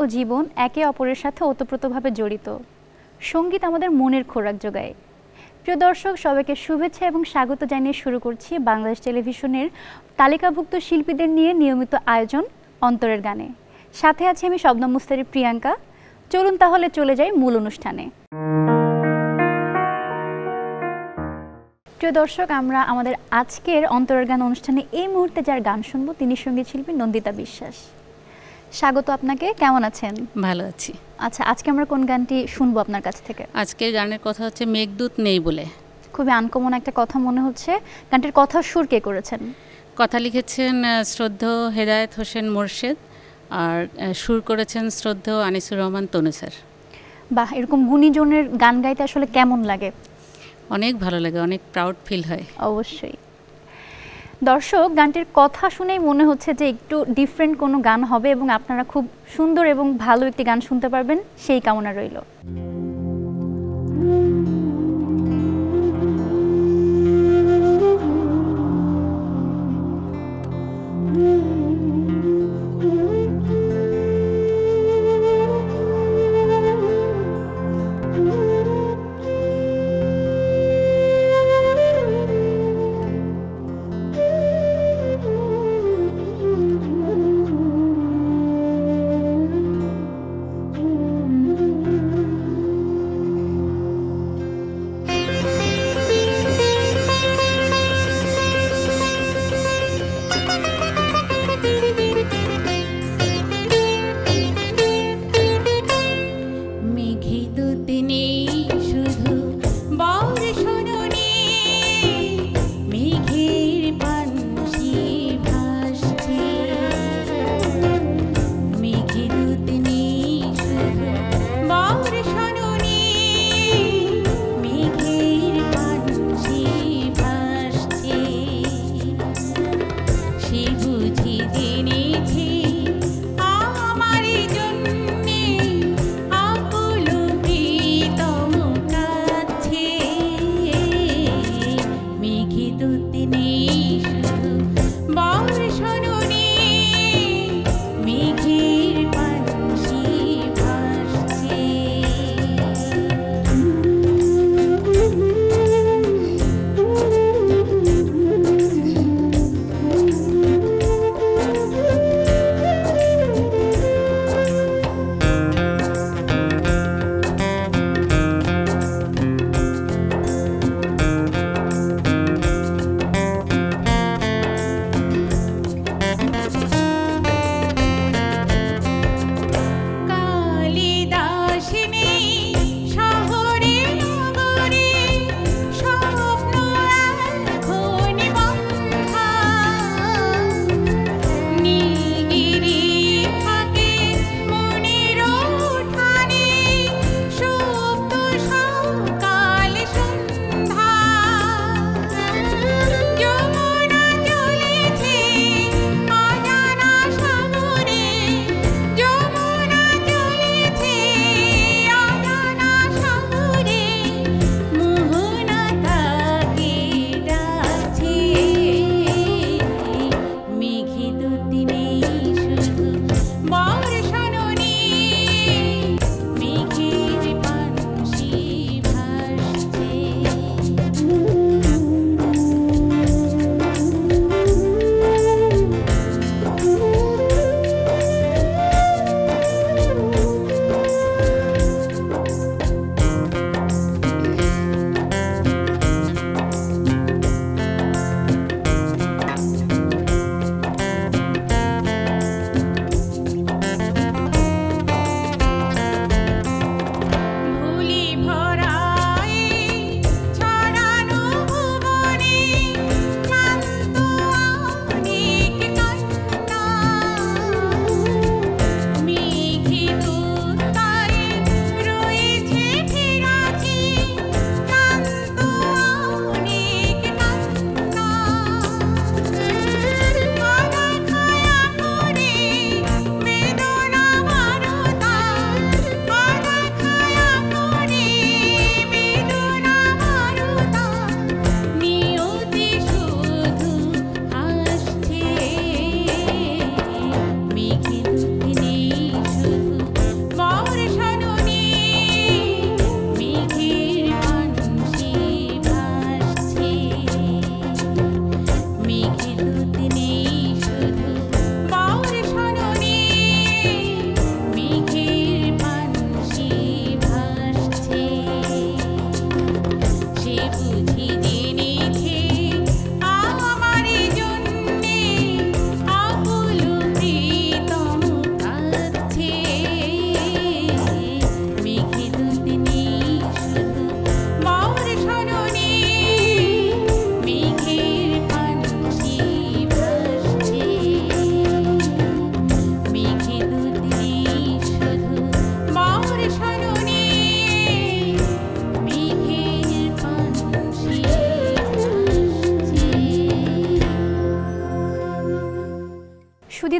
ও জীবন একে অপরের সাথে ওতপ্রোতভাবে জড়িত। সংগীত আমাদের মনের খোরাক যোগায়। প্রিয় দর্শক, সবাইকে শুভেচ্ছা এবং স্বাগত জানিয়ে শুরু করছি বাংলাদেশ টেলিভিশনের তালিকাভুক্ত শিল্পীদের নিয়ে নিয়মিত আয়োজন অন্তরের গানে। সাথে আছি আমি শবনম মুস্তারি প্রিয়াঙ্কা। চলুন তাহলে চলে যাই মূল অনুষ্ঠানে। প্রিয় দর্শক, আমরা আমাদের আজকের অন্তরের গান অনুষ্ঠানে এই মুহূর্তে যার গান শুনব, তিনি সংগীত শিল্পী নন্দিতা বিশ্বাস। স্বাগত আপনাকে কেমন আছেন? ভালো আছি। আচ্ছা আজকে আমরা কোন গানটি শুনব আপনার কাছ থেকে? আজকের গানের কথা হচ্ছে মেঘদূত নেই বলে। খুবই আনকমন একটা কথা মনে হচ্ছে। গানটির কথা সুর কে করেছেন? কথা লিখেছেন শ্রদ্ধ হেদায়েত হোসেন মোর্শেদ আর সুর করেছেন শ্রদ্ধ আনিসুর রহমান তনু স্যার। বাহ এরকম গুণীজনের গান গাইতে আসলে কেমন লাগে? অনেক ভালো লাগে অনেক প্রাউড ফিল হয়। অবশ্যই। দর্শক, গানটির কথা শুনেই মনে হচ্ছে যে একটু ডিফারেন্ট কোনো গান হবে এবং আপনারা খুব সুন্দর এবং ভালো একটি গান শুনতে পারবেন। সেই কামনা রইল।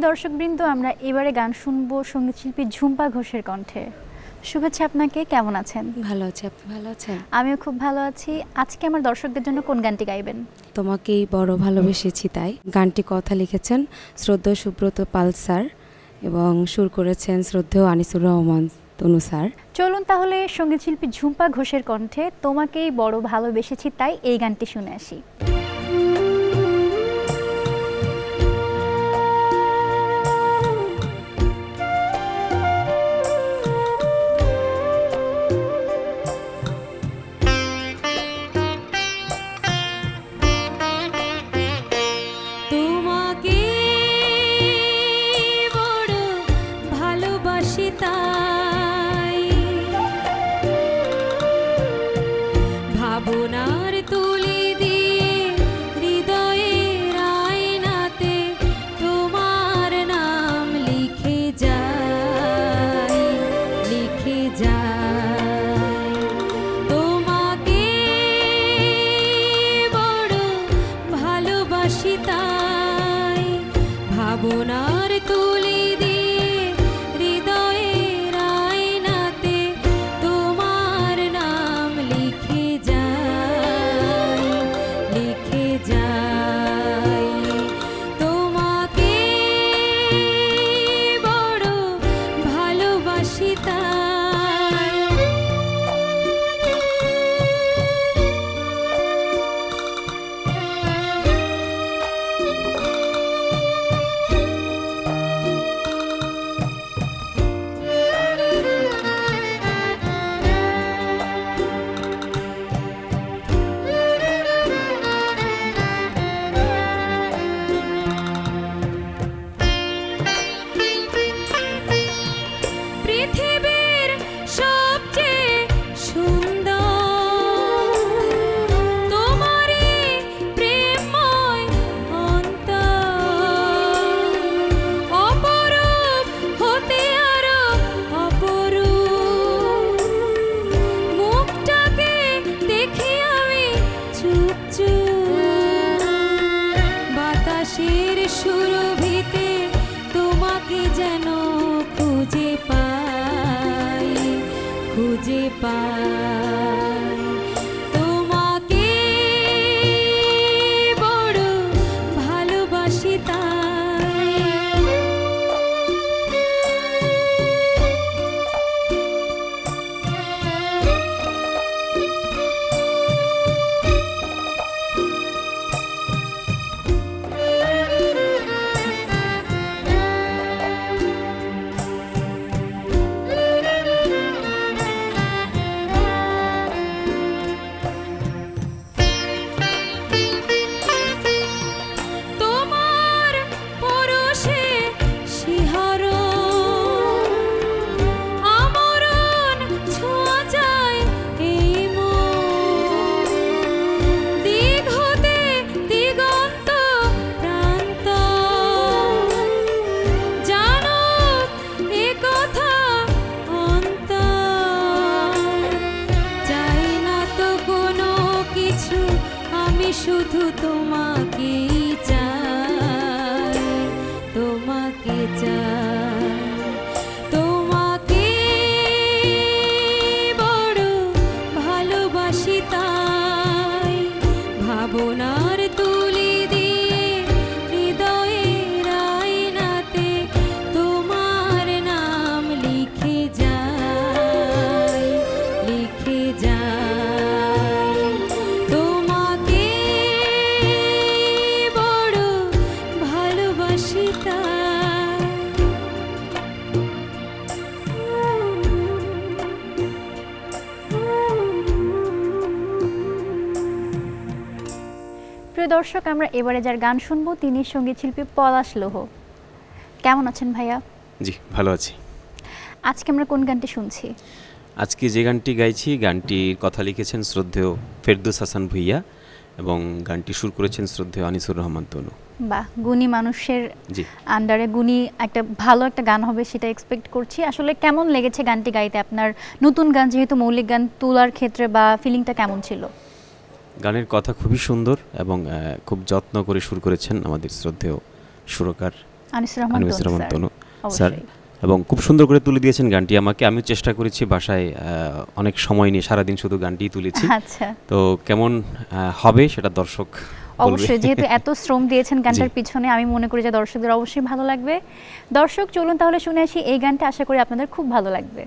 দর্শকবৃন্দ আমরা এবারে গান শুনব সঙ্গীতশিল্পী ঝুম্পা ঘোষের কণ্ঠে। শুভেচ্ছা আপনাকে কেমন আছেন? ভালো আছি আপনি ভালো আছেন? আমিও খুব ভালো আছি। আজকে আমার দর্শকদের জন্য কোন গানটি গাইবেন? তোমাকেই বড় ভালোবেসেছি তাই। গানটি কথা লিখেছেন শ্রদ্ধেয় সুব্রত পাল স্যার এবং সুর করেছেন শ্রদ্ধেয় আনিসুর রহমান তনু স্যার। চলুন তাহলে সঙ্গীতশিল্পী ঝুম্পা ঘোষের কণ্ঠে তোমাকেই বড় ভালোবেসেছি তাই এই গানটি শুনে আসি। हर्षिता দর্শক আমরা এবারে যার গান শুনব তিনি সংগীত শিল্পী পলাশ লোহ। কেমন আছেন ভাইয়া? জি ভালো আছি। আজকে আমরা কোন গানটি শুনছি? আজকে যে গানটি গাইছি গানটির কথা লিখেছেন শ্রদ্ধেয় ফেরদুস হাসান ভুইয়া এবং গানটি সুর করেছেন শ্রদ্ধেয় আনিসুর রহমান তনু। বা গুণী মানুষের জি। আন্ডারে গুণী একটা ভালো একটা গান হবে সেটা এক্সপেক্ট করছি। আসলে কেমন লেগেছে গানটি গাইতে? আপনার নতুন গান যেহেতু মৌলিক গান তোলার ক্ষেত্রে বা ফিলিংটা কেমন ছিল? গানের কথা খুবই সুন্দর এবং খুব যত্ন করে সুর করেছেন আমাদের শ্রদ্ধেয় সুরকার আনিসুর রহমান তনু স্যার। এবং খুব সুন্দর করে তুলে দিয়েছেন গানটি। আমাকে আমি চেষ্টা করেছি বাসায় অনেক সময় নিয়ে সারাদিন শুধু গানটিই তুলেছি। আচ্ছা। তো কেমন হবে সেটা দর্শক অবশ্যই যেহেতু এত শ্রম দিয়েছেন গানটার পিছনে আমি মনে করি যে দর্শকদের অবশ্যই ভালো লাগবে। দর্শক চলুন তাহলে শুনে আসি এই গানটা আশা করি আপনাদের খুব ভালো লাগবে।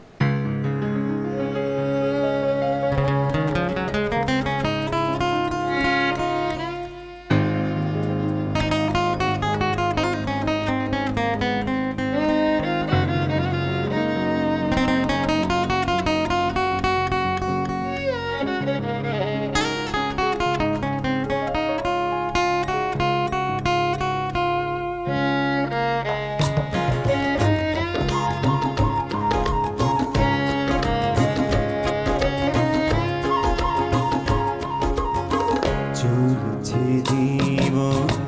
জীবন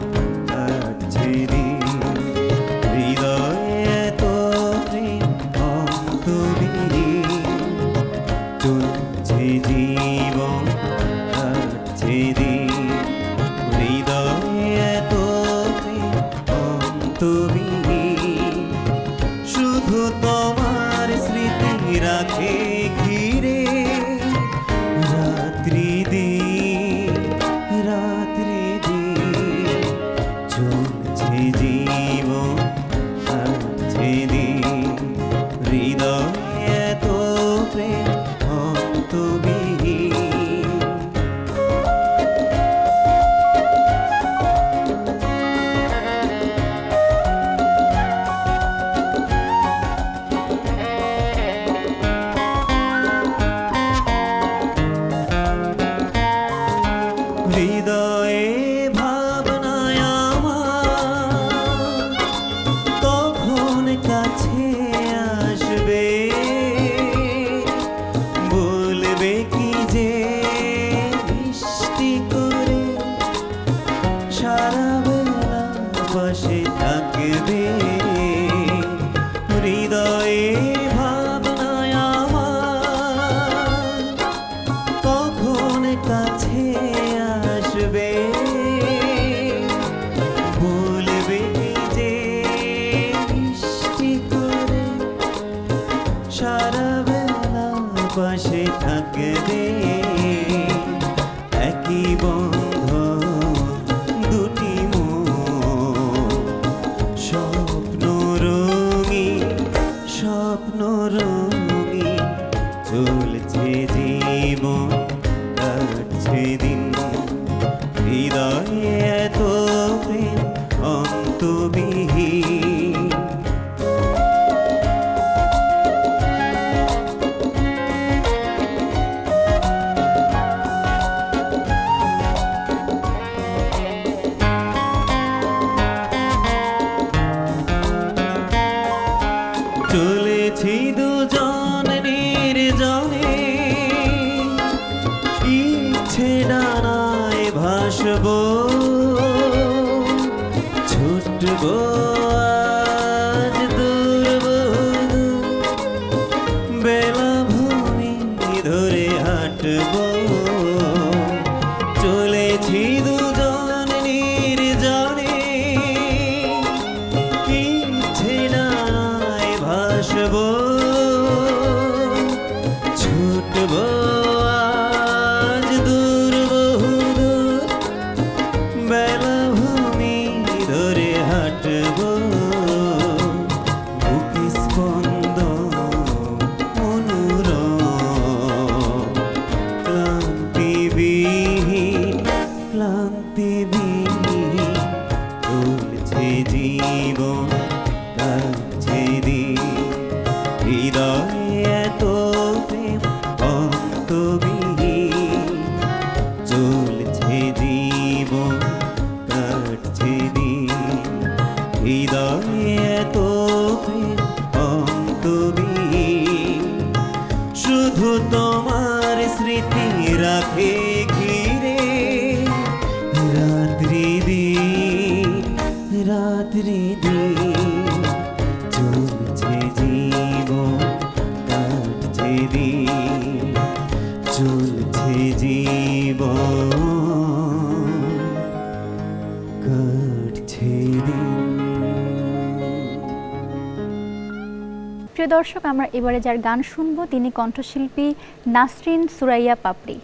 দর্শক আমরা এবারে যার গান শুনব তিনি কণ্ঠশিল্পী নাসরিন সুরাইয়া পাপড়ি।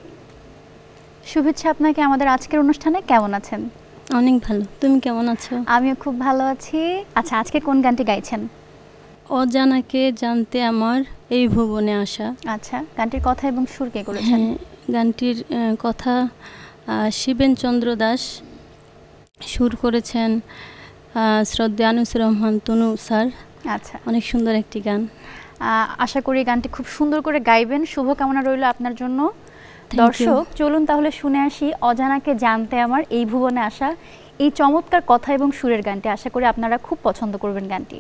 শুভেচ্ছা আপনাকে আমাদের আজকের অনুষ্ঠানে। কেমন আছেন? অনেক ভালো। তুমি কেমন আছো? আমিও খুব ভালো আছি। আচ্ছা আজকে কোন গানটি গাইছেন? অজানাকে জানতে আমার এই ভুবনে আসা। আচ্ছা গানটির কথা এবং সুর কে করেছেন হ্যাঁ গানটির কথা শিবেন চন্দ্র দাস। সুর করেছেন শ্রদ্ধে আনুসুর রহমান তনু স্যার। আচ্ছা। অনেক সুন্দর একটি গান। আশা করি গানটি খুব সুন্দর করে গাইবেন। শুভকামনা রইল আপনার জন্য। দর্শক চলুন তাহলে শুনে আসি অজানাকে জানতে আমার এই ভুবনে আসা এই চমৎকার কথা এবং সুরের গানটি। আশা করি আপনারা খুব পছন্দ করবেন গানটি।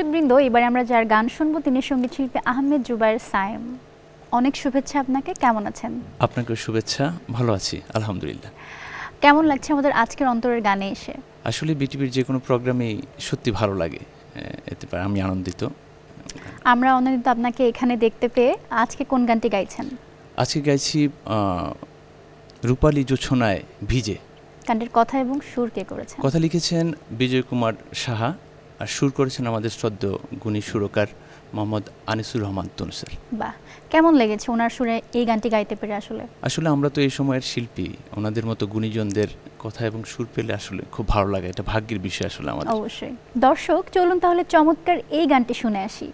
দর্শকবৃন্দ এবারে আমরা যার গান শুনব তিনি সংগীত শিল্পী আহমেদ জুবাইর সায়েম। অনেক শুভেচ্ছা আপনাকে কেমন আছেন? আপনাকে শুভেচ্ছা ভালো আছি আলহামদুলিল্লাহ। কেমন লাগছে আমাদের আজকের অন্তরের গানে এসে? আসলে বিটিভির যে কোনো প্রোগ্রামেই সত্যি ভালো লাগে এতে পারে আমি আনন্দিত। আমরা অনেক আপনাকে এখানে দেখতে পেয়ে আজকে কোন গানটি গাইছেন? আজকে গাইছি রূপালী জোছনায় ভিজে। গানটির কথা এবং সুর কে করেছেন? কথা লিখেছেন বিজয় কুমার সাহা। আর সুর করেছেন আমাদের শ্রদ্ধ গুণী সুরকার মোহাম্মদ আনিসুর রহমান তনুসের বাহ কেমন লেগেছে ওনার সুরে এই গানটি গাইতে পেরে আসলে? আসলে আমরা তো এই সময়ের শিল্পী ওনাদের মতো গুণীজনদের কথা এবং সুর পেলে আসলে খুব ভালো লাগে এটা ভাগ্যের বিষয় আসলে আমাদের। অবশ্যই। দর্শক চলুন তাহলে চমৎকার এই গানটি শুনে আসি।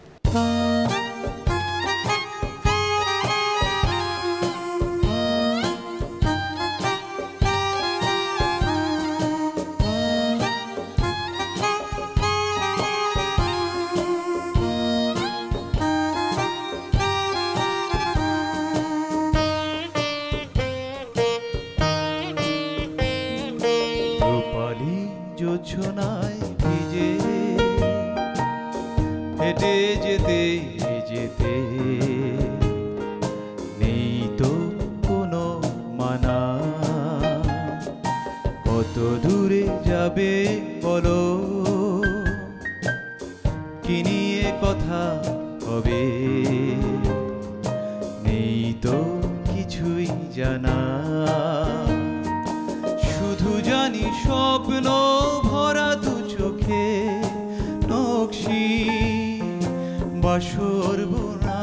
বাসর বোনা।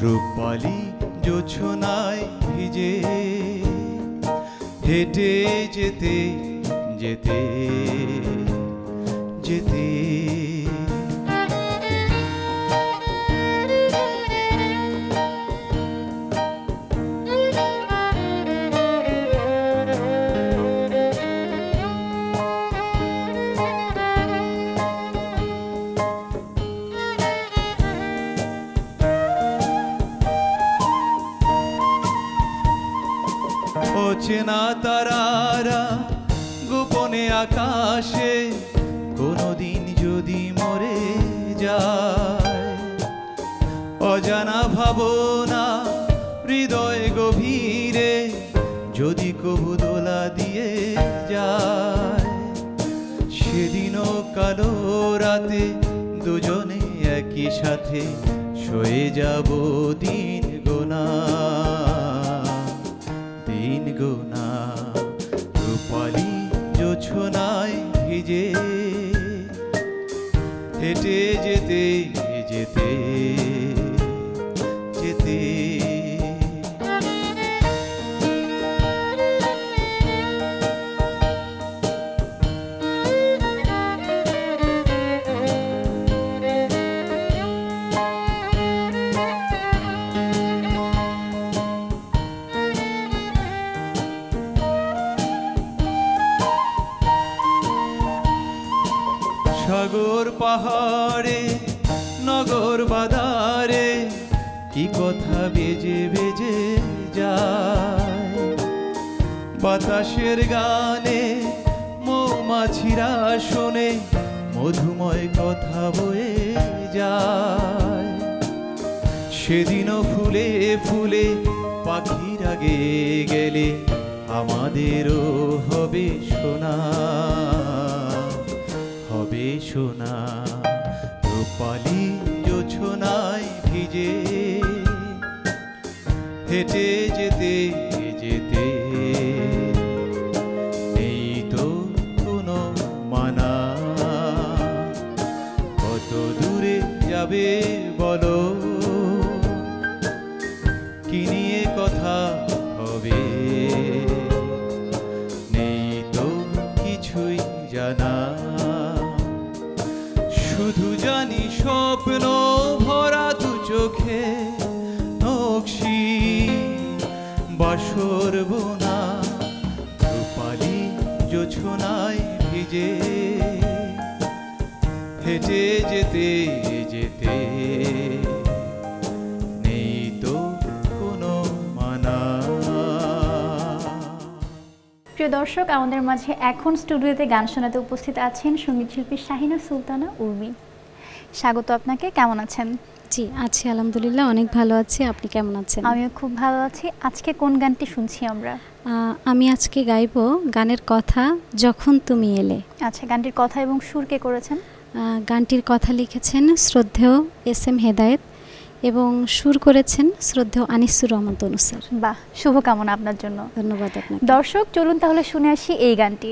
রূপালি জোছনায় ভিজে। হেঁটে যেতে যেতে যেতে। ভাবনা হৃদয় গভীরে যদি কবু দোলা দিয়ে যায়। সেদিনও কালো রাতে দুজনে একই সাথে সয়ে যাব দিন গোনা। দিন গোনা, রূপালি জোছনায় ভিজে। হেঁটে যেতে যেতে যেতে বাতাসের গানে, মৌমাছিরা শোনে, মধুময় কথা বয়ে যায়। সেদিনও ফুলে ফুলে পাখিরা গেয়ে গেলে আমাদেরও হবে সোনা হবে সোনা। রূপালি জোছনায় ভিজে হেঁটে যেতে হেঁটে যেতে যেতে। নেই তো কোনো মানা। প্রিয় দর্শক আমাদের মাঝে এখন স্টুডিওতে গান শোনাতে উপস্থিত আছেন সংগীত শিল্পী শাহিনা সুলতানা উর্মি। স্বাগত আপনাকে কেমন আছেন? জি আছি আলহামদুলিল্লাহ অনেক ভালো আছি। আপনি কেমন আছেন? আমিও খুব ভালো আছি। আজকে কোন গানটি শুনছি আমরা? আহ, আমি আজকে গাইব গানের কথা যখন তুমি এলে। আচ্ছা গানটির কথা এবং সুর কে করেছেন? গানটির কথা লিখেছেন শ্রদ্ধেয় এস এম হেদায়েত এবং সুর করেছেন শ্রদ্ধেয় আনিসুর রহমান তনুসার বাহ শুভকামনা আপনার জন্য। ধন্যবাদ আপনার দর্শক চলুন তাহলে শুনে আসি এই গানটি।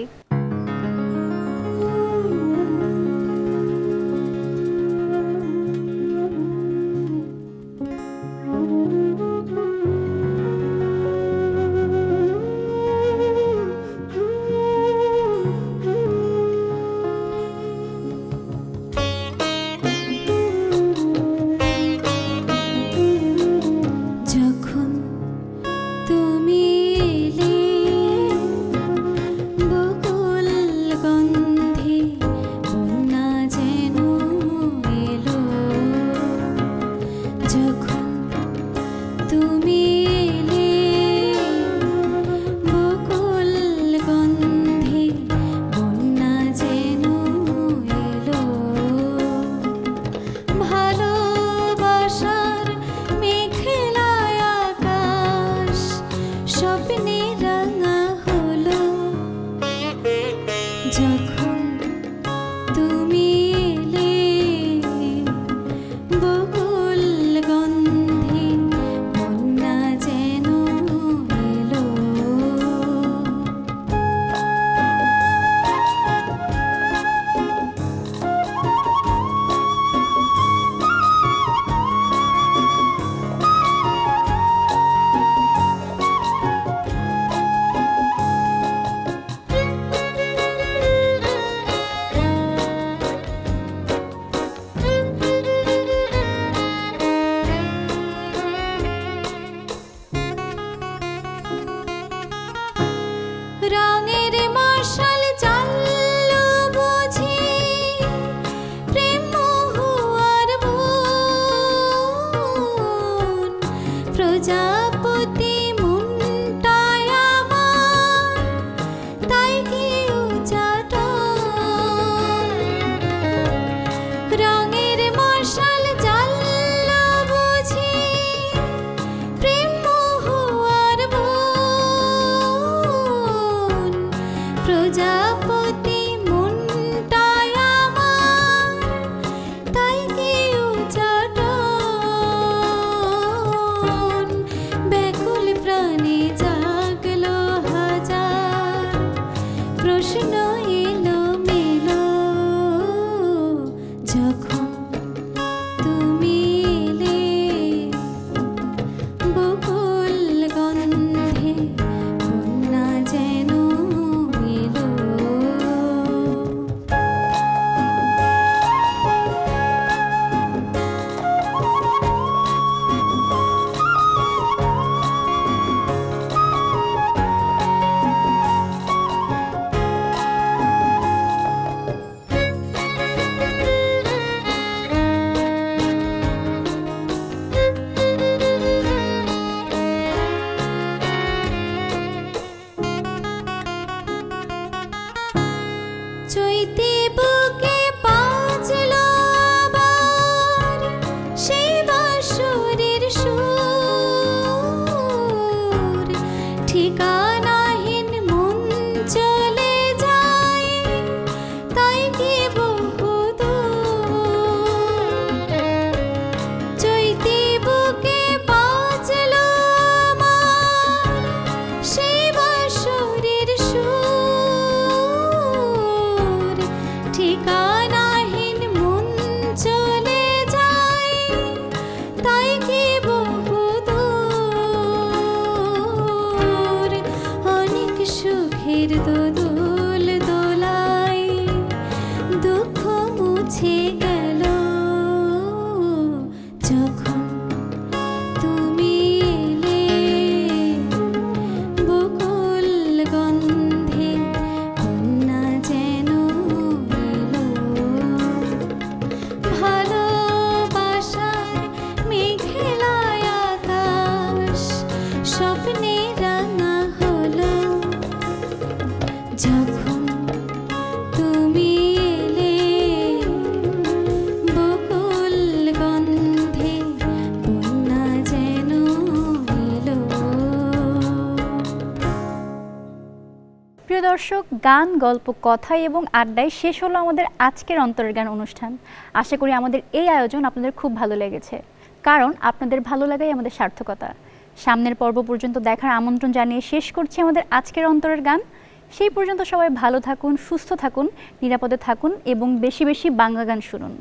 দর্শক, গান, গল্প, কথা এবং আড্ডায় শেষ হলো আমাদের আজকের অন্তরের গান অনুষ্ঠান। আশা করি আমাদের এই আয়োজন আপনাদের খুব ভালো লেগেছে। কারণ আপনাদের ভালো লাগাই আমাদের সার্থকতা। সামনের পর্ব পর্যন্ত দেখার আমন্ত্রণ জানিয়ে শেষ করছি আমাদের আজকের অন্তরের গান। সেই পর্যন্ত সবাই ভালো থাকুন, সুস্থ থাকুন, নিরাপদে থাকুন এবং বেশি বেশি বাংলা গান শুনুন।